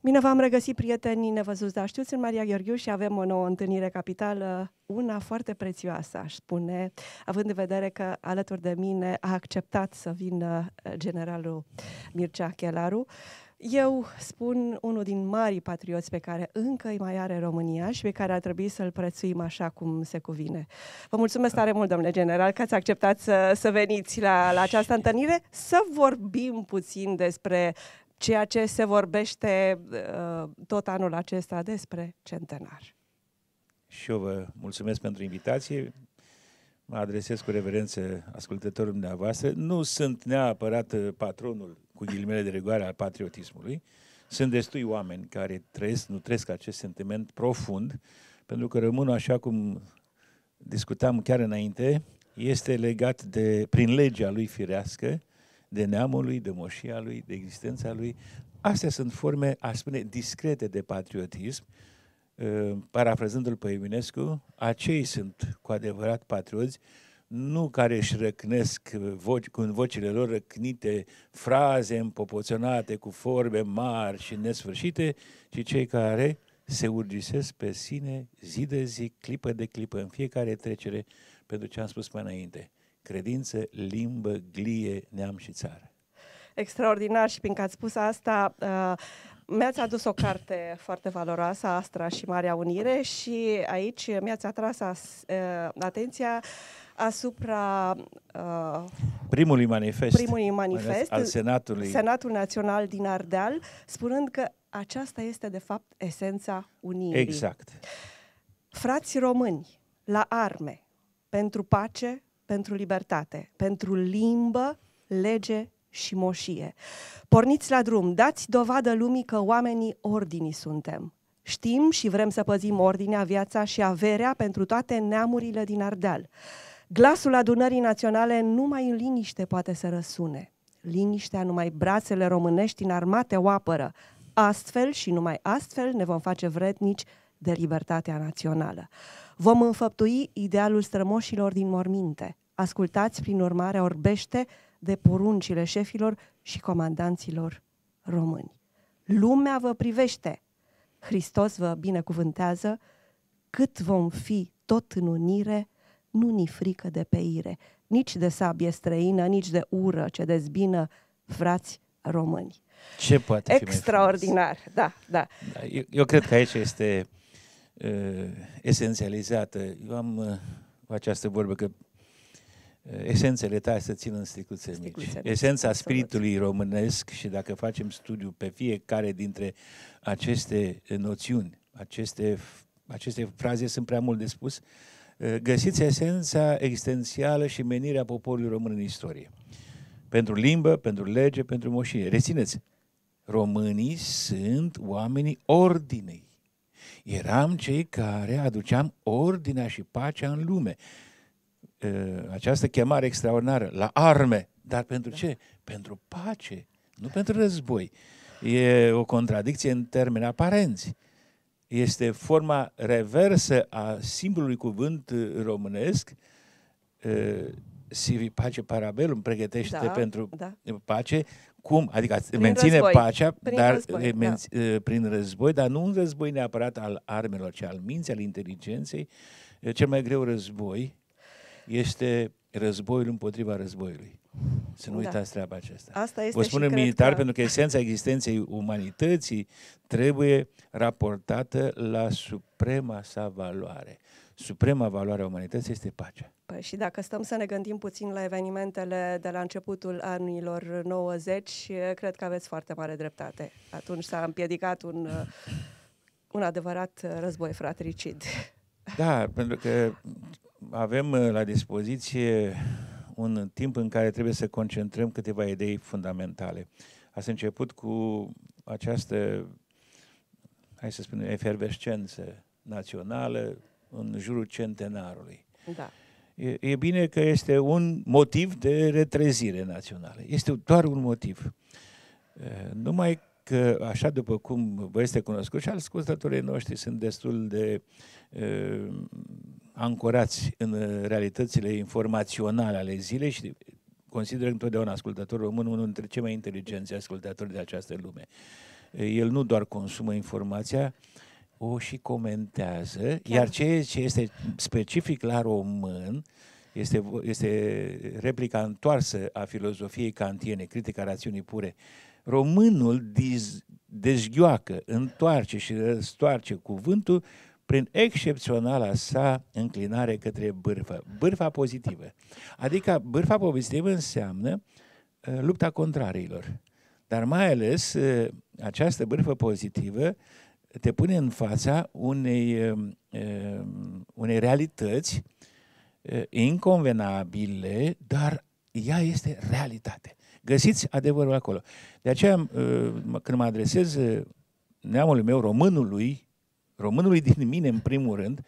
Bine v-am regăsit, prieteni nevăzuți, dar știți, în Maria Gheorghiu și avem o nouă întâlnire capitală, una foarte prețioasă, aș spune, având în vedere că alături de mine a acceptat să vină uh, generalul Mircea Chelaru. Eu spun unul din marii patrioți pe care încă îi mai are România și pe care ar trebui să-l prețuim așa cum se cuvine. Vă mulțumesc tare mult, domnule general, că ați acceptat să, să veniți la, la această întâlnire, să vorbim puțin despre ceea ce se vorbește uh, tot anul acesta despre centenar. Și eu vă mulțumesc pentru invitație. Mă adresez cu reverență ascultătorul dumneavoastră. Nu sunt neapărat uh, patronul, cu ghilimele de rigoare, al patriotismului. Sunt destui oameni care trăiesc, nu trăiesc acest sentiment profund, pentru că rămân așa cum discutam chiar înainte, este legat de, prin legea lui firească, de neamul lui, de moșia lui, de existența lui. Astea sunt forme, aș spune, discrete de patriotism, uh, parafrazându-l pe Eminescu, acei sunt cu adevărat patrioți, nu care își răcnesc voci, cu vocile lor răcnite fraze împopoționate cu forme mari și nesfârșite, ci cei care se urgisesc pe sine zi de zi, clipă de clipă, în fiecare trecere, pentru ce am spus mai înainte credință, limbă, glie, neam și țară. Extraordinar și fiindcă ați spus asta, uh, mi-ați adus o carte foarte valoroasă, Astra și Marea Unire și aici mi-ați atras as, uh, atenția asupra uh, primului manifest, primului manifest al Senatului. Senatul Național din Ardeal, spunând că aceasta este de fapt esența unirii. Exact. Frați români, la arme, pentru pace, pentru libertate, pentru limbă, lege și moșie. Porniți la drum, dați dovadă lumii că oamenii ordinii suntem. Știm și vrem să păzim ordinea, viața și averea pentru toate neamurile din Ardeal. Glasul adunării naționale numai în liniște poate să răsune. Liniștea numai brațele românești armate o apără. Astfel și numai astfel ne vom face vrednici de libertatea națională. Vom înfăptui idealul strămoșilor din morminte. Ascultați, prin urmare, orbește de poruncile șefilor și comandanților români. Lumea vă privește. Hristos vă binecuvântează. Cât vom fi tot în unire, nu ni frică de peire, nici de sabie străină, nici de ură ce dezbină frați români. Ce poate fi Extraordinar, da, da. da eu, eu cred că aici este uh, esențializată. Eu am uh, această vorbă că uh, esențele tale să țin în sticluțe, sticluțe mici. Esența spiritului românesc și dacă facem studiu pe fiecare dintre aceste noțiuni, aceste, aceste fraze sunt prea mult de spus, uh, găsiți esența existențială și menirea poporului român în istorie. Pentru limbă, pentru lege, pentru moșie. Rețineți, românii sunt oamenii ordinei. Eram cei care aduceam ordinea și pacea în lume. Această chemare extraordinară la arme, dar pentru ce? Pentru pace, nu pentru război. E o contradicție în termeni aparenți. Este forma reversă a simbolului cuvânt românesc, sivi pace parabellum, pregătește da, pentru da. pace, cum? Adică prin menține război. pacea, prin dar război, menț- da. prin război, dar nu un război neapărat al armelor, ci al minții, al inteligenței. Cel mai greu război este războiul împotriva războiului. Să nu da. uitați treaba aceasta. Asta este Vă spun în militar că... pentru că esența existenței umanității trebuie raportată la suprema sa valoare. Suprema valoare a umanității este pacea. Păi și dacă stăm să ne gândim puțin la evenimentele de la începutul anilor 90, cred că aveți foarte mare dreptate. Atunci s-a împiedicat un, un adevărat război fratricid. Da, pentru că avem la dispoziție un timp în care trebuie să concentrăm câteva idei fundamentale. Ați început cu această, hai să spunem, efervescență națională în jurul centenarului. Da. E, e bine că este un motiv de retrezire națională. Este doar un motiv. Numai că, așa după cum vă este cunoscut, și ascultătorii noștri sunt destul de uh, ancorați în realitățile informaționale ale zilei și consider întotdeauna ascultătorul român unul dintre cei mai inteligenți ascultători de această lume. El nu doar consumă informația, o și comentează, Chiar. iar ceea ce este specific la român este, este replica întoarsă a filozofiei kantiene, critica rațiunii pure. Românul diz, dezghioacă, întoarce și răstoarce cuvântul prin excepționala sa înclinare către bârfă, bârfa pozitivă. Adică bârfa pozitivă înseamnă uh, lupta contrariilor. Dar mai ales uh, această bârfă pozitivă te pune în fața unei, uh, uh unei realități uh, inconvenabile, dar ea este realitate. Găsiți adevărul acolo. De aceea, uh, când mă adresez uh, neamului meu, românului, românului din mine, în primul rând,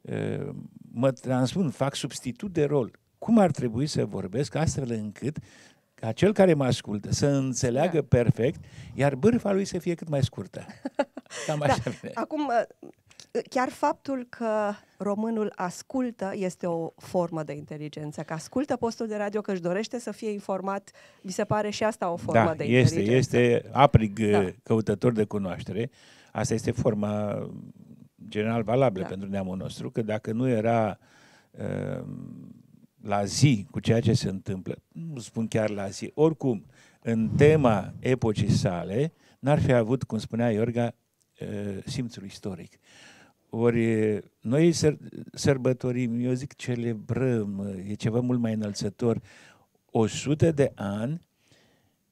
uh, mă transpun, fac substitut de rol. Cum ar trebui să vorbesc astfel încât ca cel care mă ascultă să înțeleagă da. perfect, iar bârfa lui să fie cât mai scurtă. Cam da. așa da. vine. Acum, chiar faptul că românul ascultă este o formă de inteligență, că ascultă postul de radio, că își dorește să fie informat, vi se pare și asta o formă da, de este, inteligență. este aprig da. căutător de cunoaștere. Asta este forma general valabilă da. pentru neamul nostru, că dacă nu era uh, la zi cu ceea ce se întâmplă, nu spun chiar la zi, oricum, în tema epocii sale, n-ar fi avut, cum spunea Iorga, simțul istoric. Ori noi sărbătorim, eu zic celebrăm, e ceva mult mai înălțător, 100 de ani,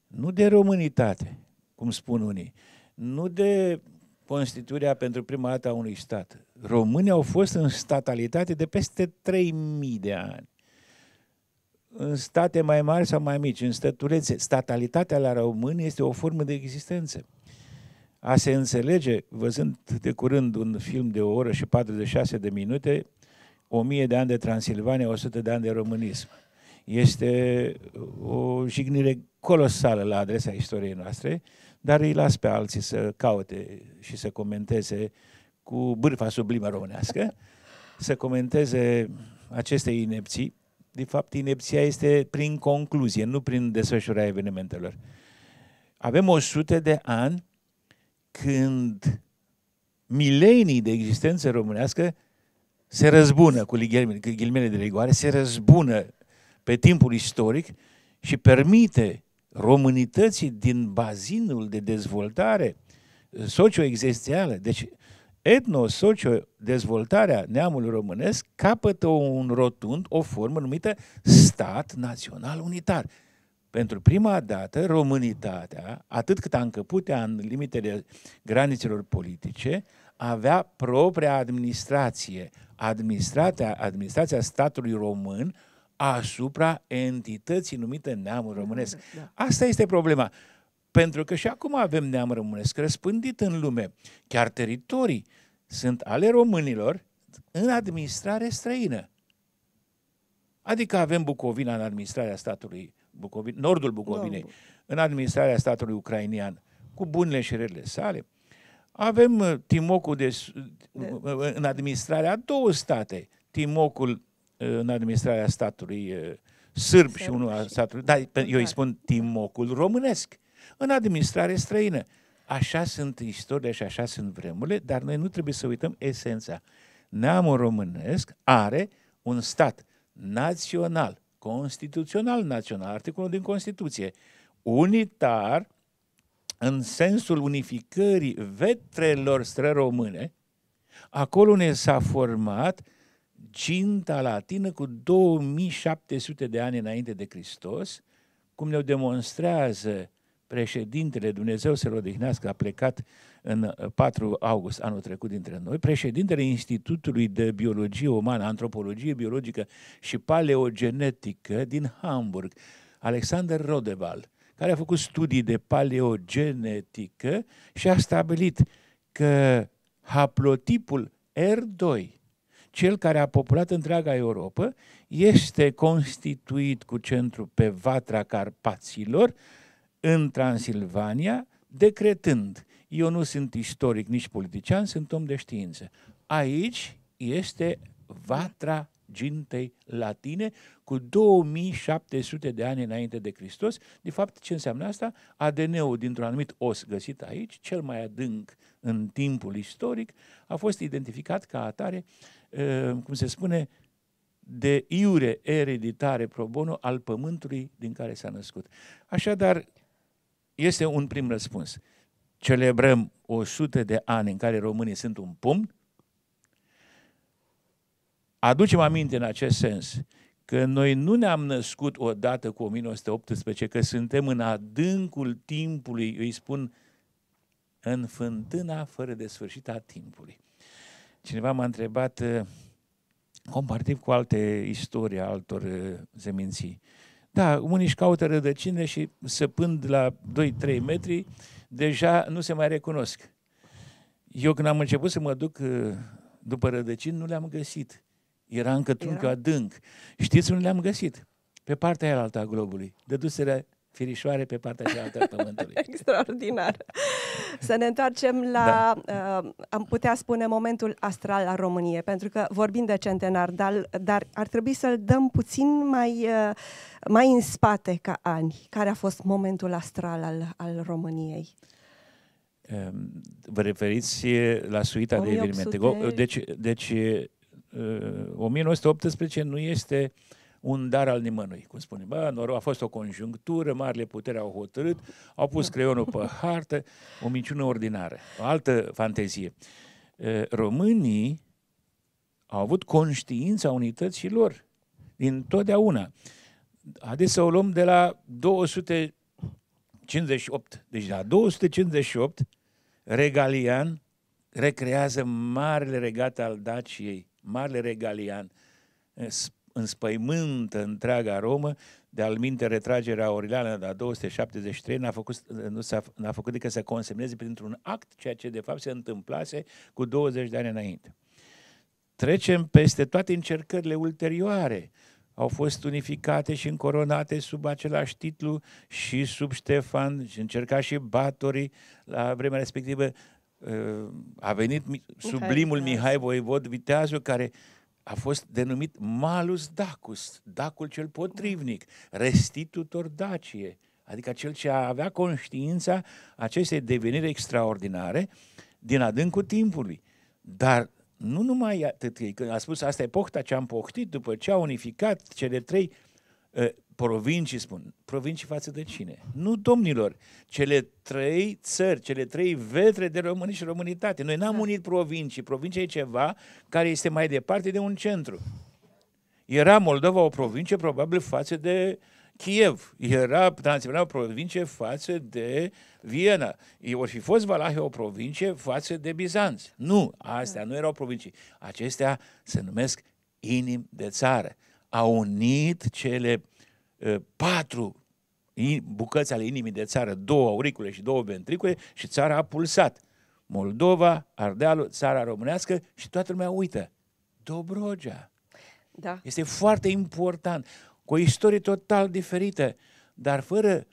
nu de românitate, cum spun unii, nu de constituirea pentru prima dată a unui stat. Românii au fost în statalitate de peste 3000 de ani în state mai mari sau mai mici, în stătulețe. Statalitatea la români este o formă de existență. A se înțelege, văzând de curând un film de o oră și 46 de minute, o mie de ani de Transilvania, 100 de ani de românism. Este o jignire colosală la adresa istoriei noastre, dar îi las pe alții să caute și să comenteze cu bârfa sublimă românească, să comenteze aceste inepții, de fapt, inepția este prin concluzie, nu prin desfășurarea evenimentelor. Avem o sută de ani când milenii de existență românească se răzbună cu ghilimele de rigoare, se răzbună pe timpul istoric și permite românității din bazinul de dezvoltare socio-existențială, deci etno-socio-dezvoltarea neamului românesc capătă un rotund, o formă numită stat național unitar. Pentru prima dată, românitatea, atât cât a încăput în limitele granițelor politice, avea propria administrație, administrația, administrația statului român asupra entității numite neamul românesc. Da. Asta este problema. Pentru că și acum avem neam românesc răspândit în lume. Chiar teritorii sunt ale românilor în administrare străină. Adică avem Bucovina în administrarea statului Bucovin, nordul Bucovinei, Nord. în administrarea statului ucrainian, cu bunele și relele sale. Avem uh, Timocul de, de. Uh, în administrarea a două state. Timocul uh, în administrarea statului sârb și unul al statului, da, eu îi spun Timocul românesc în administrare străină. Așa sunt istoria și așa sunt vremurile, dar noi nu trebuie să uităm esența. Neamul românesc are un stat național, constituțional național, articolul din Constituție, unitar în sensul unificării vetrelor străromâne, acolo ne s-a format cinta latină cu 2700 de ani înainte de Hristos, cum ne demonstrează președintele, Dumnezeu să-l odihnească, a plecat în 4 uh, august anul trecut dintre noi, președintele Institutului de Biologie Umană, Antropologie Biologică și Paleogenetică din Hamburg, Alexander Rodeval, care a făcut studii de paleogenetică și a stabilit că haplotipul R2, cel care a populat întreaga Europa, este constituit cu centru pe Vatra Carpaților, în Transilvania, decretând, eu nu sunt istoric, nici politician, sunt om de știință. Aici este vatra gintei latine cu 2700 de ani înainte de Hristos. De fapt, ce înseamnă asta? ADN-ul dintr-un anumit os găsit aici, cel mai adânc în timpul istoric, a fost identificat ca atare, uh, cum se spune, de iure ereditare pro bono al pământului din care s-a născut. Așadar, este un prim răspuns. Celebrăm 100 de ani în care românii sunt un pumn, aducem aminte în acest sens că noi nu ne-am născut odată cu 1918, că suntem în adâncul timpului, îi spun, în fântâna fără de sfârșit a timpului. Cineva m-a întrebat, uh, comparativ cu alte istorii altor uh, zeminții, da, unii își caută rădăcine și săpând la 2-3 metri, deja nu se mai recunosc. Eu când am început să mă duc uh, după rădăcini, nu le-am găsit. Era încă trunchiul Era? adânc. Știți unde le-am găsit? Pe partea aia alta a globului. Dăduseră firișoare pe partea cealaltă a Pământului. Extraordinar. Să ne întoarcem la, da. uh, am putea spune, momentul astral al României, pentru că vorbim de centenar, dar, dar ar trebui să-l dăm puțin mai, uh, mai în spate ca ani. Care a fost momentul astral al, al României? Um, vă referiți la suita 1800... de evenimente. Deci, deci 1918 uh, nu este un dar al nimănui, cum spune. Bă, noroc, a fost o conjunctură, marile putere au hotărât, au pus creionul pe hartă, o minciună ordinară, o altă fantezie. Uh, românii au avut conștiința unității lor, din totdeauna. Haideți să o luăm de la 258. Deci la 258, Regalian recrează marele regat al Daciei, marele regalian, înspăimântă întreaga Romă, de alminte retragerea Aureliană de la 273 n-a făcut, nu s-a, n-a făcut decât să consemneze printr-un act ceea ce de fapt se întâmplase cu 20 de ani înainte. Trecem peste toate încercările ulterioare. Au fost unificate și încoronate sub același titlu și sub Ștefan și încerca și Batorii la vremea respectivă Uh, a venit sublimul Mihai Voivod Viteazul, care a fost denumit Malus Dacus, Dacul cel potrivnic, restitutor Dacie, adică cel ce avea conștiința acestei deveniri extraordinare din adâncul timpului. Dar nu numai atât, că a spus asta e pohta ce am pohtit după ce a unificat cele trei uh, provincii, spun, provincii față de cine? Nu, domnilor, cele trei țări, cele trei vetre de români și românitate. Noi n-am da. unit provincii, provincia e ceva care este mai departe de un centru. Era Moldova o provincie probabil față de Kiev, era Transilvania o provincie față de Viena, ori fi fost Valahia o provincie față de Bizanț. Nu, astea nu erau provincii. Acestea se numesc inimi de țară. Au unit cele Ă, patru bucăți ale inimii de țară, două auricule și două ventricule și țara a pulsat. Moldova, Ardealul, țara românească și toată lumea uită. Dobrogea. Da. Este foarte important. Cu o istorie total diferită, dar fără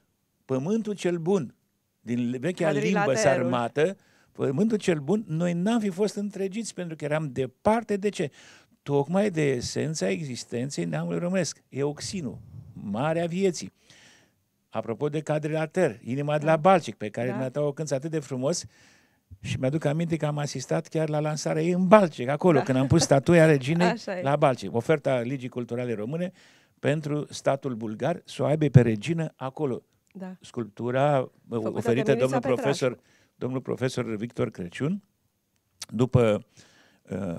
pământul cel bun din vechea limbă sarmată, pământul cel bun, noi n-am fi fost întregiți pentru că eram departe de ce? Tocmai de esența existenței neamului românesc, eoxinul marea vieții. Apropo de cadrilater, inima da. de la da. Balcic, pe care da. mi-a o cânt atât de frumos, și mi-aduc aminte că am asistat chiar la lansarea ei în Balcic, acolo, da. când am pus statuia reginei la Balcic. Oferta Ligii Culturale Române pentru statul bulgar să o aibă pe regină acolo. Da. Sculptura Făcută oferită de domnul profesor, domnul profesor Victor Crăciun, după uh,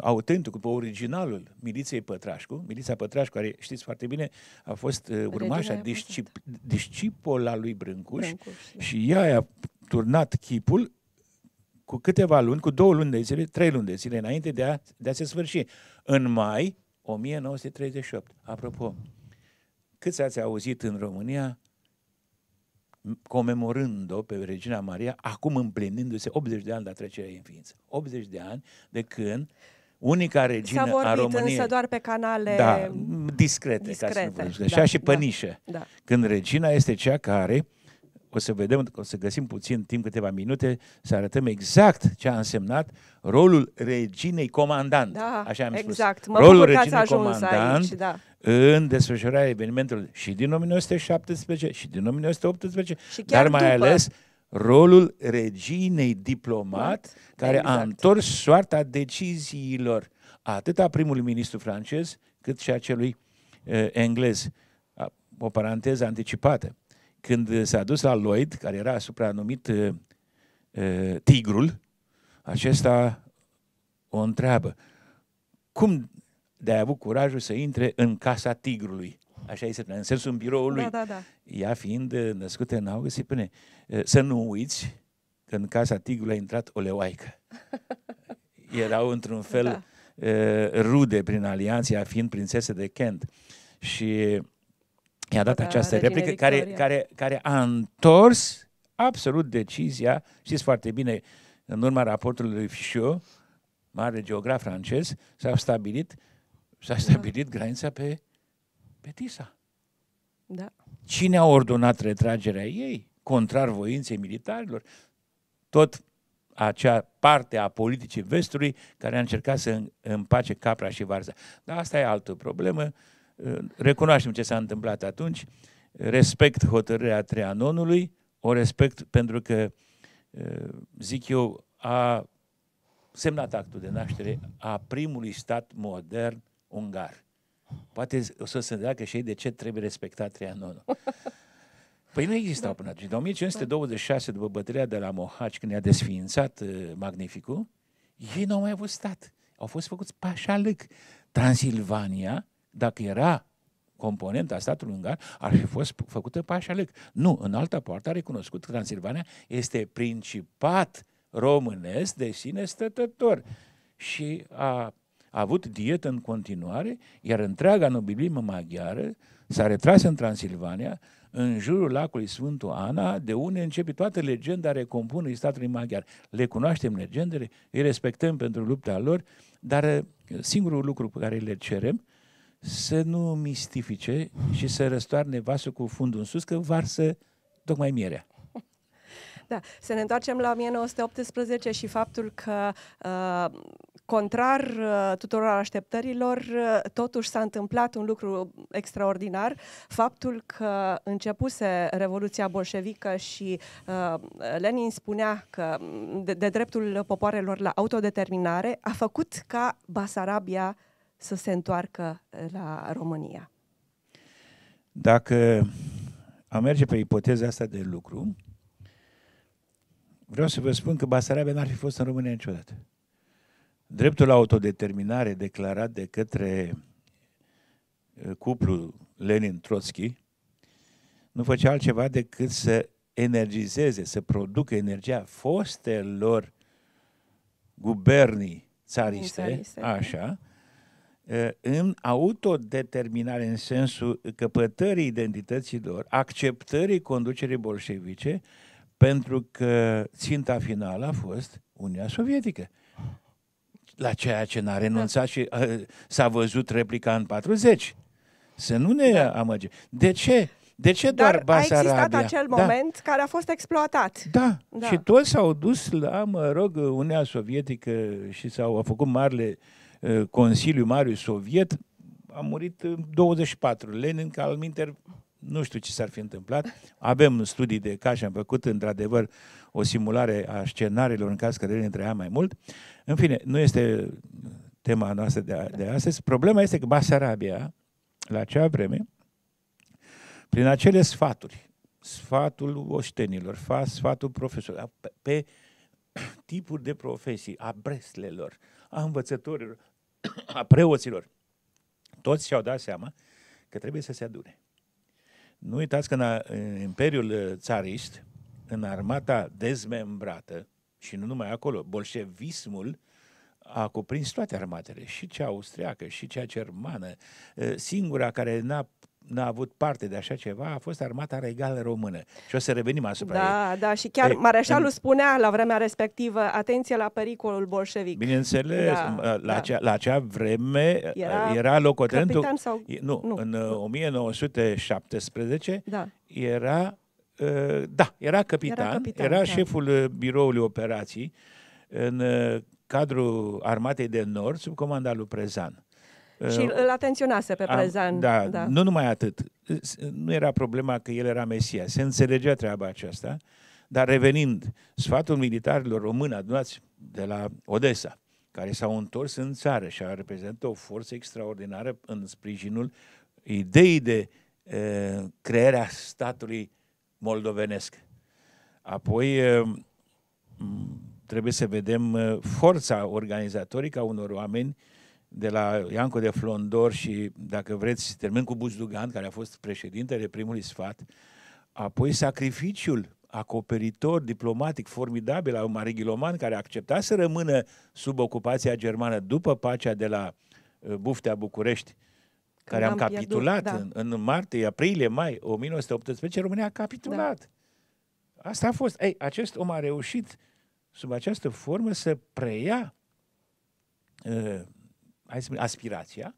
autenticul, pe originalul Miliției Pătrașcu. Miliția Pătrașcu, care știți foarte bine, a fost uh, urmașa, discip, discipola lui Brâncuș, Brâncuș da. și ea a turnat chipul cu câteva luni, cu două luni de zile, trei luni de zile înainte de a, de a se sfârși. În mai 1938. Apropo, câți ați auzit în România comemorând-o pe Regina Maria, acum împlinindu-se 80 de ani de la trecerea în ființă. 80 de ani de când unica regină S-a vorbit a României... însă doar pe canale da, discrete, discrete ca să nu da, așa și pe da, nișă. Da. Când regina este cea care, o să vedem, o să găsim puțin timp, câteva minute, să arătăm exact ce a însemnat rolul reginei comandant. Da, așa am exact. spus. Mă rolul bucur că ați reginei ajuns comandant aici, da. în desfășurarea evenimentelor și din 1917 și din 1918, Și chiar dar mai după. ales rolul reginei diplomat care a Exact. întors soarta deciziilor atât a primului ministru francez cât și a celui uh, englez. A, O paranteză anticipată. Când s-a dus la Lloyd, care era supranumit uh, uh, tigrul, acesta o întreabă. Cum de a avut curajul să intre în casa tigrului? Așa este, în sensul în biroul lui. Da, da, da. Ea fiind uh, născută în august, se spune, uh, să nu uiți că în casa tigrului a intrat o leoaică. Erau într-un fel Da. da. rude prin alianță, ea fiind prințesă de Kent. Și i-a dat Da, această reginei replică care, Victoria. care, care a întors absolut decizia, știți foarte bine, în urma raportului lui Fichot, mare geograf francez, s-a stabilit, s-a Da. stabilit granița pe, pe Tisa. da. Cine a ordonat retragerea ei? Contrar voinței militarilor? Tot acea parte a politicii vestului care a încercat să în- împace capra și varza. Dar asta e altă problemă. Recunoaștem ce s-a întâmplat atunci. Respect hotărârea Trianonului, o respect pentru că, zic eu, a semnat actul de naștere a primului stat modern ungar. Poate o să se înțeleagă și ei de ce trebuie respectat Trianonul. Păi nu existau până atunci. În 1526, după bătălia de la Mohaci, când i-a desființat uh, Magnificul, ei n-au mai avut stat. Au fost făcuți pașalâc. Transilvania, dacă era componenta statului ungar, ar fi fost p- făcută pașalâc. Nu, în alta parte a recunoscut că Transilvania este principat românesc de sine stătător și a, a avut dietă în continuare, iar întreaga nobilimă maghiară s-a retras în Transilvania, în jurul lacului Sfântul Ana, de unde începe toată legenda recompunului statului maghiar. Le cunoaștem legendele, îi respectăm pentru lupta lor, dar eh, singurul lucru pe care le cerem, să nu mistifice și să răstoarne vasul cu fundul în sus, că varsă tocmai mierea. Da, să ne întoarcem la 1918 și faptul că, uh, contrar uh, tuturor așteptărilor, uh, totuși s-a întâmplat un lucru extraordinar, faptul că începuse Revoluția Bolșevică și uh, Lenin spunea că mm, de, de dreptul popoarelor la autodeterminare a făcut ca Basarabia să se întoarcă uh, la România. Dacă am merge pe ipoteza asta de lucru, vreau să vă spun că Basarabia n-ar fi fost în România niciodată. Dreptul la autodeterminare declarat de către uh, cuplul Lenin-Trotsky nu făcea altceva decât să energizeze, să producă energia fostelor gubernii țariste, Țariste. așa, uh, în autodeterminare în sensul căpătării identităților, acceptării conducerii bolșevice, pentru că ținta finală a fost Uniunea Sovietică. La ceea ce n-a renunțat și uh, s-a văzut replica în 40. Să nu ne da. amăge. De ce? De ce doar Dar a existat Basarabia? acel Da. moment care a fost exploatat. Da. Da. da, și toți s-au dus la, mă rog, Uniunea Sovietică și s-au au făcut marele uh, Consiliu Mariu Soviet. A murit în 24. Lenin, ca al minter, nu știu ce s-ar fi întâmplat. Avem studii de caz și am făcut, într-adevăr, o simulare a scenariilor în caz că Lenin trăia mai mult. În fine, nu este tema noastră de, de astăzi. Problema este că Basarabia, la acea vreme, prin acele sfaturi, sfatul oștenilor, fa- sfatul profesorilor, pe, pe tipuri de profesii, a breslelor, a învățătorilor, a preoților, toți și-au dat seama că trebuie să se adune. Nu uitați că în, a- în Imperiul uh, Țarist, în armata dezmembrată, și nu numai acolo, bolșevismul a cuprins toate armatele, și cea austriacă, și cea germană. Uh, Singura care n-a, n-a avut parte de așa ceva a fost armata regală română. Și o să revenim asupra ei. Da, da, și chiar Ei, mareșalul în- spunea la vremea respectivă, atenție la pericolul bolșevic. Bineînțeles, Da, da, la, da. Acea, la acea vreme Era era, era locotenentul... capitan sau- e- Nu, nu. nu, în uh, 1917 Da. era, uh, da, era capitan, Era era, capitan, era da. șeful uh, biroului operații în uh, cadrul Armatei de Nord sub comanda lui Prezan. Și îl atenționase pe Prezan. Am, da, da, nu numai atât. Nu era problema că el era Mesia. Se înțelegea treaba aceasta, dar revenind, sfatul militarilor români adunați de la Odessa, care s-au întors în țară și a reprezentat o forță extraordinară în sprijinul ideii de uh, crearea statului moldovenesc. Apoi uh, trebuie să vedem uh, forța organizatorică a unor oameni de la Ianco de Flondor și, dacă vreți, termin cu Buzdugan, care a fost președintele primului sfat, apoi sacrificiul acoperitor, diplomatic, formidabil al Mare Ghiloman, care a acceptat să rămână sub ocupația germană după pacea de la uh, Buftea București, care am, am capitulat pierdut, da. în, în martie, aprilie, mai 1918, România a capitulat. Da. Asta a fost. Ei, acest om a reușit sub această formă să preia uh, hai să aspirația,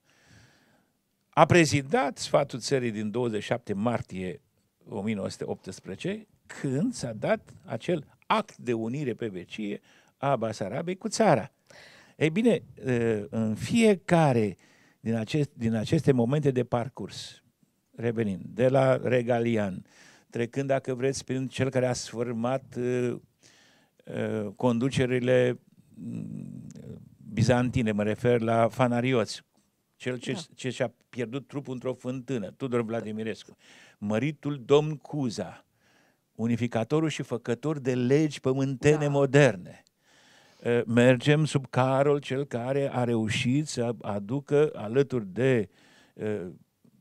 a prezidat sfatul țării din 27 martie 1918, când s-a dat acel act de unire pe vecie a Basarabei cu țara. Ei bine, în fiecare din, acest, din aceste momente de parcurs, revenind, de la Regalian, trecând, dacă vreți, prin cel care a sfârmat uh, uh, conducerile bizantine, mă refer la Fanarioți, cel ce, da. ce și-a pierdut trupul într-o fântână, Tudor Vladimirescu, măritul domn Cuza, unificatorul și făcător de legi pământene da. moderne. Ă, mergem sub Carol, cel care a reușit să aducă alături de uh,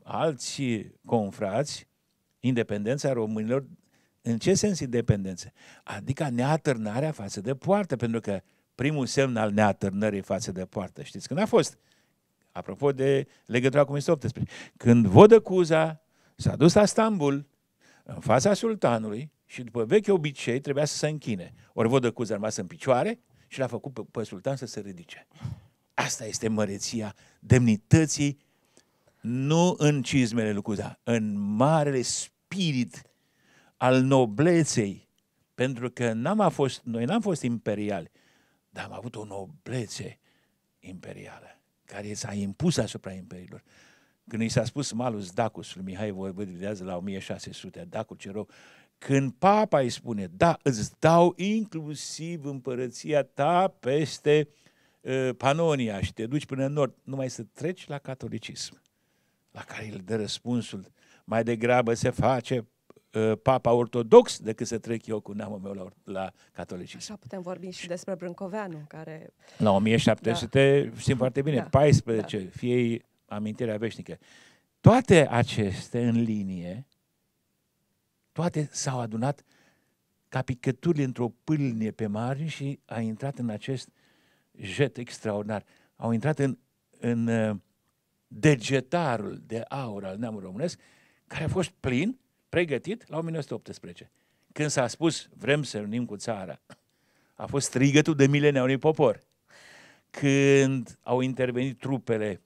alți confrați independența românilor. În ce sens independență? Adică neatârnarea față de poartă, pentru că primul semn al neatârnării față de poartă. Știți când a fost? Apropo de legătura cu 18. Când Vodăcuza s-a dus la Stambul, în fața sultanului, și după vechi obicei trebuia să se închine. Ori Vodăcuza a rămas în picioare și l-a făcut pe, pe sultan să se ridice. Asta este măreția demnității, nu în cizmele lui Cuza, în marele spirit al nobleței, pentru că n-am fost, noi n-am fost imperiali, dar am avut o noblețe imperială care s-a impus asupra imperiilor. Când i s-a spus malus Dacus lui Mihai Voivodează la 1600, Dacul ce rău, când papa îi spune, da, îți dau inclusiv împărăția ta peste uh, Panonia și te duci până în nord, numai să treci la catolicism, la care îl dă răspunsul, mai degrabă se face Uh, papa ortodox decât să trec eu cu neamul meu la, la catolicism. Așa putem vorbi și despre Brâncoveanu, care... La 1700, da. știm foarte bine, da. 14, da. fie amintirea veșnică. Toate aceste în linie, toate s-au adunat ca picăturile într-o pâlnie pe margine și a intrat în acest jet extraordinar. Au intrat în, în uh, degetarul de aur al neamului românesc, care a fost plin pregătit la 1918. Când s-a spus vrem să unim cu țara, a fost strigătul de milenia unui popor. Când au intervenit trupele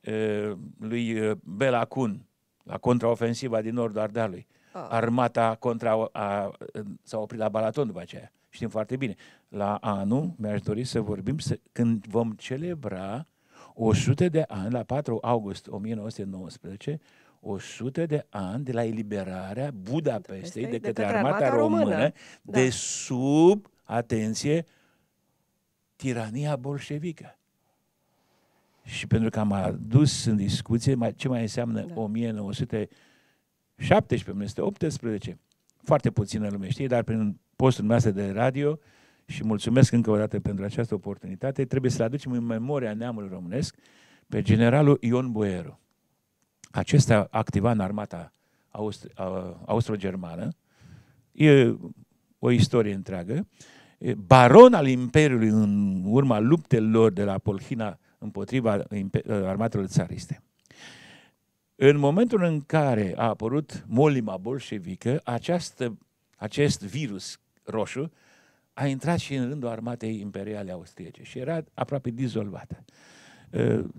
uh, lui uh, Bela Kun la contraofensiva din nordul Ardealului, ah. armata contra, a, s-a oprit la Balaton după aceea. Știm foarte bine. La anul, mi-aș dori să vorbim, să, când vom celebra 100 de ani, la 4 august 1919, 100 de ani de la eliberarea Budapestei de, de către, către armata, armata română, română da. de sub, atenție, tirania bolșevică. Și pentru că am adus în discuție ce mai înseamnă da. 1917-1918, foarte puțină lume știe, dar prin postul noastră de radio, și mulțumesc încă o dată pentru această oportunitate, trebuie să-l aducem în memoria neamului românesc pe generalul Ion Boieru acesta activa în armata austro-germană, e o istorie întreagă, baron al Imperiului în urma luptelor de la Polhina împotriva armatelor țariste. În momentul în care a apărut molima bolșevică, această, acest virus roșu a intrat și în rândul armatei imperiale austriece și era aproape dizolvată.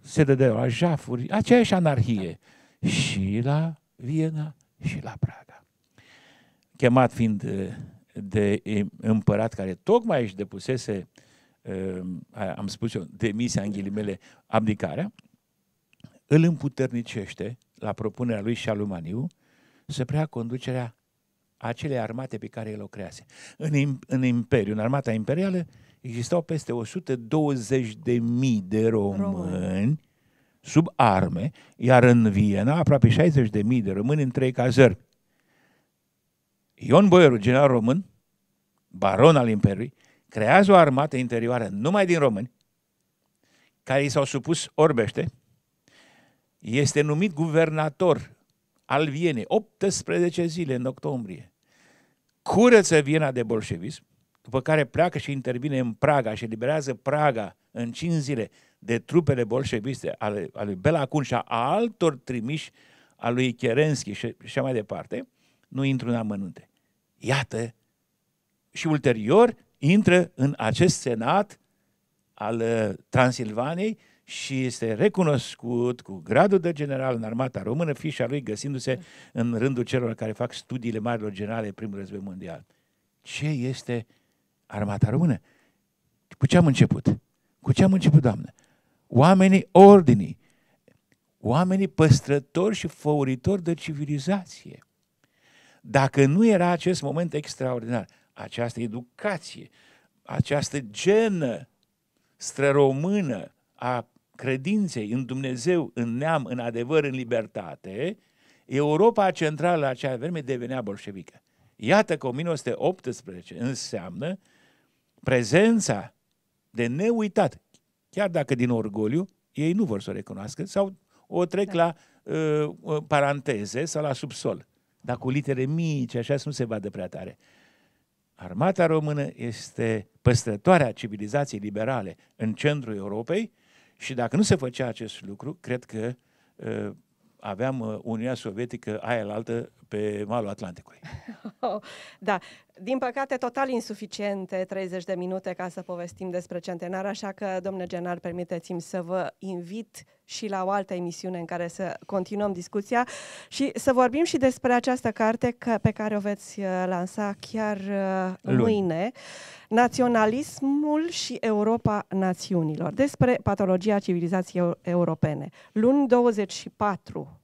Se dădeau la jafuri, aceeași anarhie și la Viena și la Praga. Chemat fiind de împărat care tocmai își depusese uh, am spus eu, demisia în ghilimele, abdicarea, îl împuternicește la propunerea lui și a lui Maniu să preia conducerea acelei armate pe care el o crease. În, în Imperiu, în armata imperială, existau peste 120 de mii de români, români sub arme, iar în Viena aproape 60 de mii de români în trei cazări. Ion Boieru, general român, baron al Imperiului, creează o armată interioară numai din români, care i s-au supus orbește, este numit guvernator al Vienei 18 zile în octombrie. Curăță Viena de bolșevism, după care pleacă și intervine în Praga și eliberează Praga în 5 zile de trupele bolșeviste ale, ale Bela Kun și a altor trimiși a lui Kerensky și așa mai departe, nu intru în amănunte. Iată, și ulterior intră în acest senat al uh, Transilvaniei și este recunoscut cu gradul de general în armata română, fișa lui găsindu-se în rândul celor care fac studiile marilor generale primul război mondial. Ce este armata română? Cu ce am început? Cu ce am început, Doamne? Oamenii ordinii, oamenii păstrători și făuritori de civilizație. Dacă nu era acest moment extraordinar, această educație, această genă străromână a credinței în Dumnezeu, în neam, în adevăr, în libertate, Europa centrală la acea vreme devenea bolșevică. Iată că 1918 înseamnă prezența de neuitat, chiar dacă din orgoliu, ei nu vor să o recunoască, sau o trec da. la uh, uh paranteze sau la subsol. Dar cu litere mici, așa să nu se vadă prea tare. Armata română este păstrătoarea civilizației liberale în centrul Europei și dacă nu se făcea acest lucru, cred că uh, aveam uh, Uniunea Sovietică aia la altă pe malul Atlanticului. da, din păcate total insuficiente 30 de minute ca să povestim despre centenar, așa că, domnule general, permiteți-mi să vă invit și la o altă emisiune în care să continuăm discuția și să vorbim și despre această carte pe care o veți uh, lansa chiar uh, mâine, Naționalismul și Europa Națiunilor, despre patologia civilizației europene. Luni 24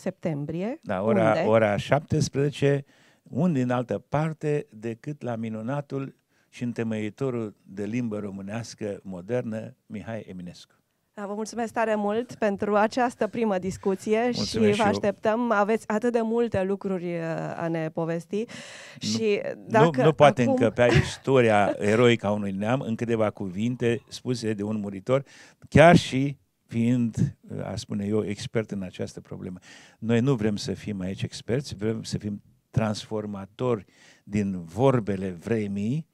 septembrie. Da, ora, unde? ora 17, unde în altă parte decât la minunatul și întemeitorul de limbă românească modernă, Mihai Eminescu. Da, vă mulțumesc tare mult pentru această primă discuție mulțumesc și vă așteptăm. Aveți atât de multe lucruri uh, a ne povesti. Nu, și dacă nu, nu poate acum... încăpea istoria eroică a unui neam în câteva cuvinte spuse de un muritor, chiar și fiind, a spune eu, expert în această problemă. Noi nu vrem să fim aici experți, vrem să fim transformatori din vorbele vremii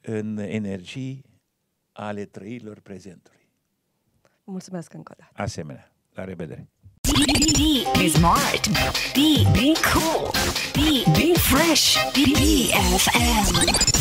în energii ale trăirilor prezentului. Mulțumesc încă o dată. Asemenea, la revedere. Be, be smart. Be, be cool. Be, be fresh. Be, be FM.